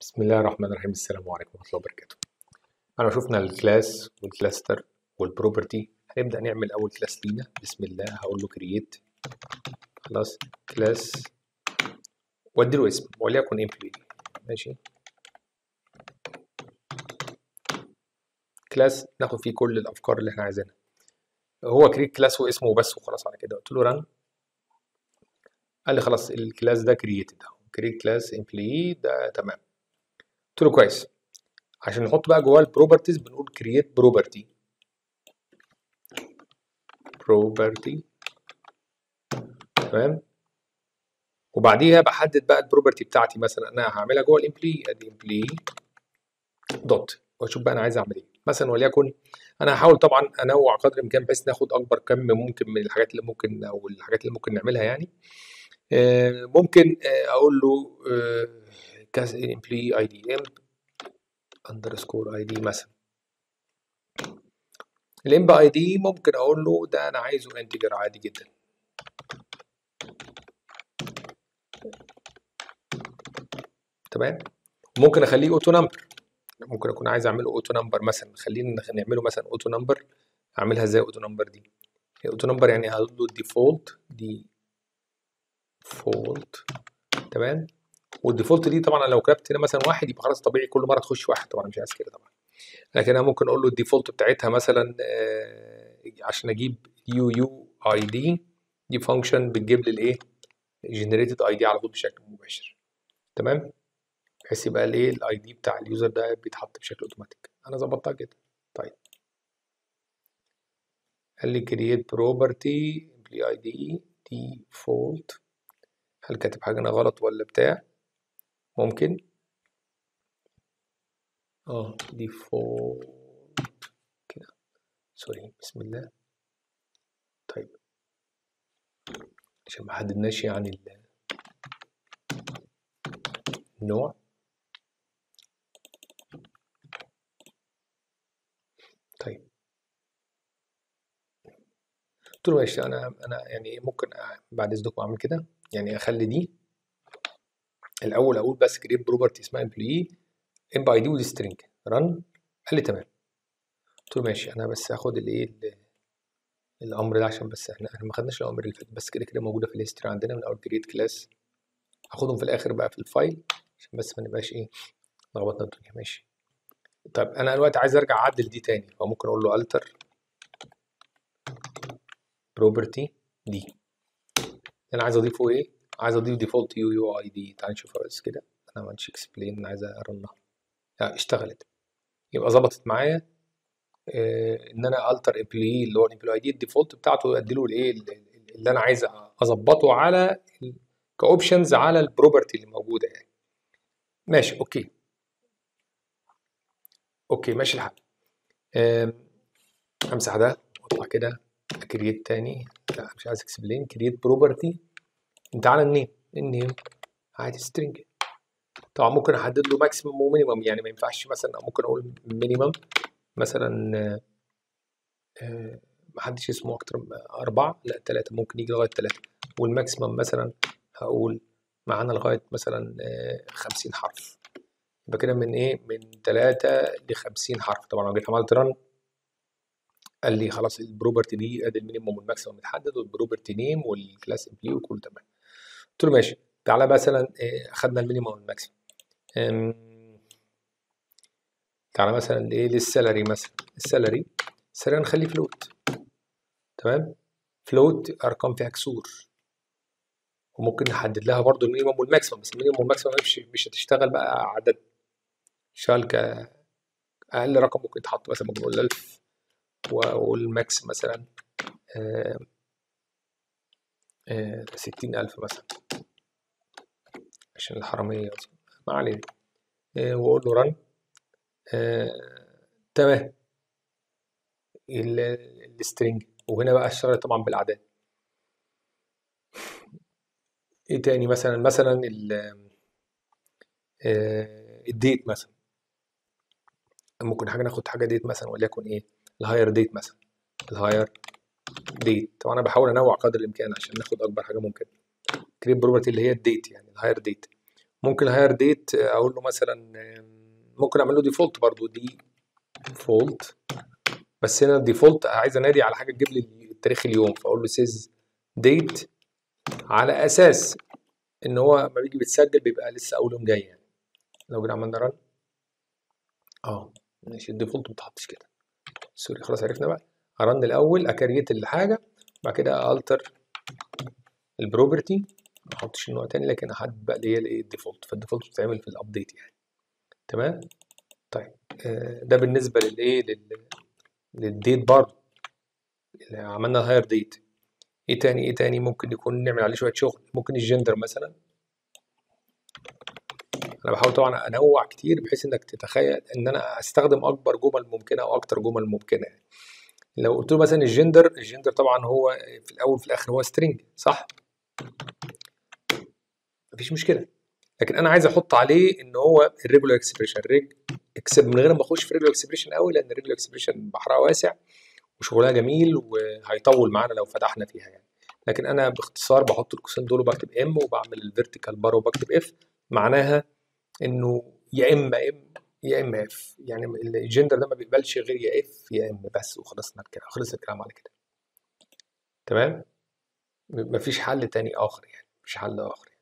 بسم الله الرحمن الرحيم. السلام عليكم ورحمة الله وبركاته. أنا شفنا ال class وال cluster وال property. هنبدأ نعمل أول كلاس لينا. بسم الله. هقول له create خلاص. class. وادي له اسم. وليكن employee ماشي. class ناخد فيه كل الأفكار اللي إحنا عايزينها. هو create class واسمه بس وخلاص على كده. قلت له run قال لي خلاص ال class ده created أهو. create class employee ده تمام. قلت له كويس. عشان نحط بقى جواه ال properties بنقول create property property تمام؟ وبعديها بحدد بقى ال property بتاعتي مثلا أنا هعملها جوه ال employee أدي employee دوت وأشوف بقى أنا عايز أعمل إيه. مثلا وليكن أنا هحاول طبعا أنوع قدر الإمكان بحيث ناخد أكبر كم ممكن من الحاجات اللي ممكن أو الحاجات اللي ممكن نعملها يعني. آه، ممكن آه، أقول له class employee ID M underscore ID مثلا. ال M ID ممكن أقول له ده أنا عايزه integer عادي جدا. تمام؟ ممكن أخليه auto number ممكن أكون عايز أعمله auto number مثلا. خلينا نعمله مثلا auto number أعملها إزاي auto number دي؟ auto number يعني هقول له ال default default تمام؟ وال default دي طبعا لو كتبت هنا مثلا واحد يبقى خلاص طبيعي كل مرة تخش واحد طبعا مش عايز كده طبعا. لكن أنا ممكن أقول له ال default بتاعتها مثلا آه، عشان أجيب UUID دي function بتجيب لي الإيه؟ generated ID على طول بشكل مباشر. تمام؟ بحيث يبقى الإيه؟ ال ID بتاع ال user ده بيتحط بشكل أوتوماتيك. أنا ظبطتها كده. طيب. قال لي create property employee ID default هل كاتب حاجة أنا غلط ولا بتاع؟ ممكن؟ آه default كده. sorry بسم الله. طيب. عشان ما حددناش يعني ال- النوع. طيب. قلت له ماشي أنا أنا يعني ممكن بعد إذنكم أعمل كده. يعني أخلي دي الأول أقول بس create property اسمها employee ID والـ string run قال لي تمام. قلت له ماشي أنا بس هاخد الايه ال- الأمر ده عشان بس إحنا إحنا ما خدناش الأمر اللي فات بس كده كده موجودة في ال history عندنا من اول create class هاخدهم في الآخر بقى في ال file عشان بس ما نبقاش إيه لخبطنا الدنيا. ماشي. طيب أنا دلوقتي عايز أرجع أعدل دي تاني فممكن أقول له alter property دي. أنا عايز أضيفه إيه؟ عايز أضيف default UUID. تعال نشوفها بس كده. أنا ما عملتش explain عايز أ run ها. لا اشتغلت. يبقى ظبطت معايا. آه، إن أنا alter employee اللي هو ال employee ID ال default بتاعته ادي له الإيه؟ اللي أنا عايز أظبطه على ك options على ال property اللي موجودة يعني. ماشي okay. okay ماشي الحال. أمسح ده واطلع كده create تاني. لا مش عايز explain create property تعالى ال name ال name عادي string طبعا ممكن احدد له maximum و minimum يعني ما ينفعش مثلا ممكن أقول minimum مثلا آه، ما حدش اسمه أكتر من أربعة لا ثلاثة ممكن يجي لغاية ثلاثة وال maximum مثلا هقول معانا لغاية مثلا آه، 50 حرف. يبقى كده من إيه؟ من 3 ل 50 حرف. طبعا لو جيت عملت run قال لي خلاص ال property دي ادي ال minimum وال maximum متحدد وال property name وال class employee وكله تمام. قلت له ماشي تعالى مثلا اخدنا ال minimum وال maximum أم، تعالى مثلا إيه لل salary مثلا. ال salary ال salary نخليه float تمام؟ float أرقام فيها كسور. وممكن نحدد لها برضو المينيموم والماكسيمم بس المينيموم والماكسيمم مش مش هتشتغل بقى عدد. شغال كأقل رقم ممكن يتحط مثلا ممكن نقول 1000 وال max مثلا آه، آه، 60000 مثلا. عشان الحرامية ما علينا. آه، وأقول له run تمام. ال string وهنا بقى اشتغل طبعا بالاعداد إيه تاني مثلا؟ مثلا ال آه، ال date مثلا. ممكن حاجة ناخد حاجة date مثلا وليكن إيه؟ ال hire date مثلا. ال hire date طبعا أنا بحاول أنوع قدر الإمكان عشان ناخد أكبر حاجة ممكن. create property اللي هي ال date يعني ال hire date ممكن hire date أقول له مثلا ممكن أعمل له default برضو دي default بس هنا ال default عايز أنادي على حاجة تجيب لي تاريخ اليوم فأقول له sysdate على أساس إن هو لما بيجي بيتسجل بيبقى لسه أول يوم جاي يعني. لو جينا عملنا run آه. ماشي ال default ما اتحطش كده. sorry خلاص عرفنا بقى. ه run الأول ا create الحاجة بعد كده alter ال property ما أحطش النوع تاني لكن أحدد بقى اللي هي الايه ال default فال default بتتعمل في ال update يعني. تمام؟ طيب آه ده بالنسبة للايه لل لل date برضه اللي عملنا hire date إيه تاني؟ إيه تاني ممكن يكون نعمل عليه شوية شغل؟ ممكن الجندر مثلا. أنا بحاول طبعا أنوع كتير بحيث إنك تتخيل إن أنا أستخدم أكبر جمل ممكنة أو أكتر جمل ممكنة يعني. لو قلت له مثلا ال gender ال gender طبعا هو في الأول في الآخر هو string صح؟ مفيش مشكلة. لكن أنا عايز أحط عليه إن هو ال regular expression regexp من غير ما أخش في regular expression قوي لأن ال regular expression بحرها واسع وشغلها جميل وهيطول معانا لو فتحنا فيها يعني. لكن أنا باختصار بحط القوسين دول وبكتب M وبعمل ال vertical bar وبكتب F معناها إنه يا إما M يا إما F يعني الجندر ده ما بيقبلش غير يا F يا M بس وخلصنا الكلام خلص الكلام على كده. تمام؟ مفيش حل تاني آخر يعني مفيش حل آخر يعني.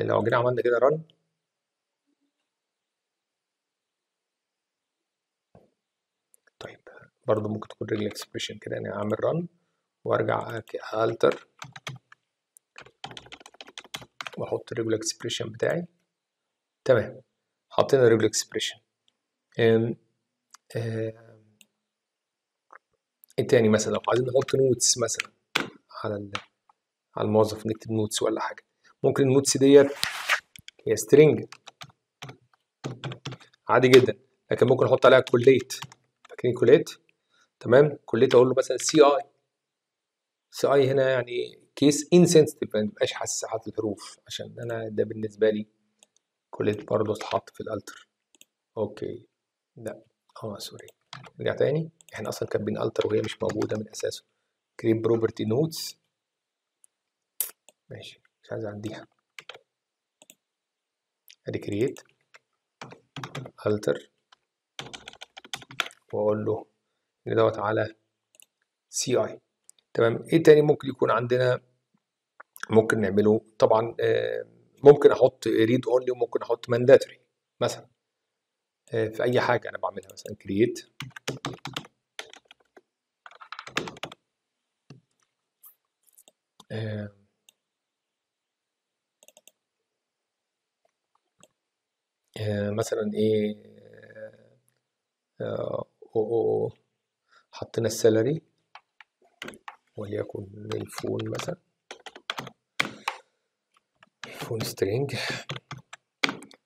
آه لو جينا عملنا كده run طيب برضه ممكن تكون regular expression كده يعني أعمل run وأرجع alter وأحط ال regular expression بتاعي. تمام. حطينا ال regular expression إيه تاني مثلا؟ لو عايزين نحط notes مثلا على على الموظف نكتب notes ولا حاجة. ممكن ال notes ديت هي string عادي جدا. لكن ممكن أحط عليها collate فاكرين collate تمام؟ collate أقول له مثلا ci ci هنا يعني case insensitive ما تبقاش حاسس حاطط الحروف. عشان أنا ده بالنسبة لي collate برضه اتحط في ال alter. okay. لا. آه sorry. نرجع تاني. إحنا أصلا كاتبين alter وهي مش موجودة من أساسه. create property notes. ماشي. مش عايز أعديها. أدي create alter. وأقول له إن دوت على ci تمام. إيه تاني ممكن يكون عندنا؟ ممكن نعمله. طبعا ممكن أحط read only وممكن أحط mandatory مثلا. في أي حاجة أنا بعملها مثلا create مثلا إيه أو أو حطينا ال salary وليكن ال phone مثلا. phone string.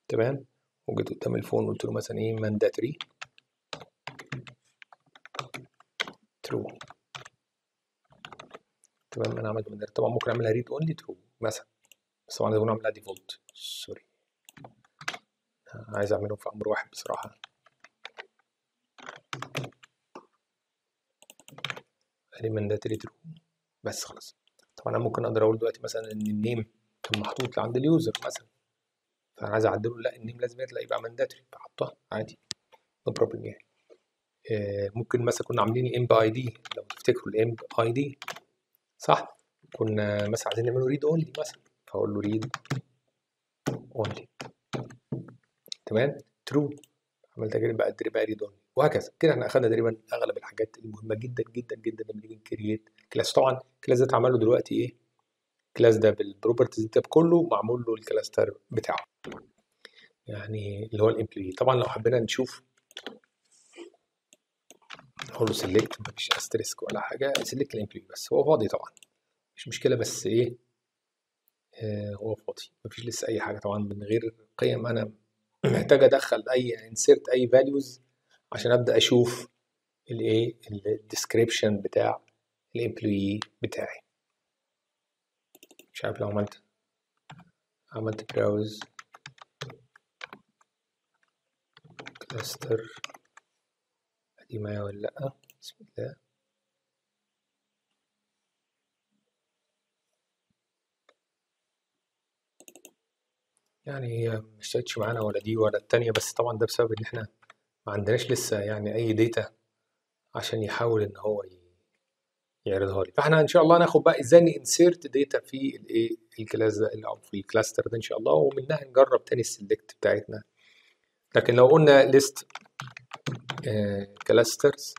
تمام. وجيت قدام ال phone قلت له مثلا إيه mandatory true. تمام. أنا عملت mandatory طبعا ممكن أعملها read only true مثلا. بس طبعا لازم اعملها default sorry عايز أعملهم في أمر واحد بصراحة. ادي mandatory true بس خلاص. طبعا أنا ممكن أقدر أقول دلوقتي مثلا إن ال name كان محطوط عند ال user مثلا. فأنا عايز أعدله لا ال name لازم يبقى mandatory فاحطها عادي no problem يعني. آه ممكن مثلا كنا عاملين ال emp ID لو تفتكروا ال emp ID صح. كنا مثلا عايزين نعمله read only مثلا فأقول له read only تمام؟ true عملت كده بقى بقى read only وهكذا. كده إحنا أخدنا تقريبا أغلب الحاجات المهمة جدا جدا جدا لما نيجي ن create class طبعا ال class ده اتعمل له دلوقتي إيه؟ ال class ده بال properties ده كله معمول له ال cluster بتاعه. يعني اللي هو ال employee طبعا لو حبينا نشوف نقول له select مفيش asterisk ولا حاجة select ال employee بس. هو فاضي طبعا. مش مشكلة بس إيه آه هو فاضي. مفيش لسه أي حاجة طبعا من غير قيم. أنا محتاج أدخل أي insert أي values عشان أبدأ أشوف الإيه ال description بتاع ال employee بتاعي. مش عارف لو عملت عملت browse cluster ادي معايا ولا لأ؟ بسم الله. يعني هي ما اشتغلتش معانا ولا دي ولا التانية بس طبعا ده بسبب إن إحنا ما عندناش لسه يعني أي data عشان يحاول إن هو ي- يعرضها لي. فإحنا إن شاء الله ناخد بقى إزاي ن insert data في الإيه ال class ده أو في ال cluster ده إن شاء الله ومنها نجرب تاني ال select بتاعتنا. لكن لو قلنا ليست كلاسترز